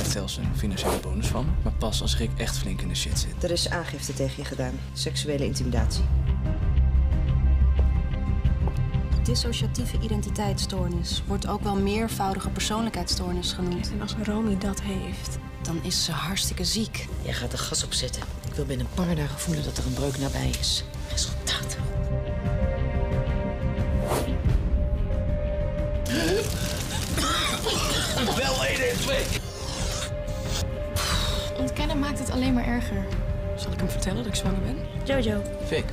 stel ze een financiële bonus van, maar pas als Rick echt flink in de shit zit. Er is aangifte tegen je gedaan. Seksuele intimidatie. Dissociatieve identiteitsstoornis wordt ook wel meervoudige persoonlijkheidsstoornis genoemd. En als Romy dat heeft, Dan is ze hartstikke ziek. Jij gaat er gas op zetten. Ik wil binnen een paar dagen voelen dat er een breuk nabij is. Resultaten. Wel 112! Maakt het alleen maar erger. Zal ik hem vertellen dat ik zwanger ben? Jojo. Fik,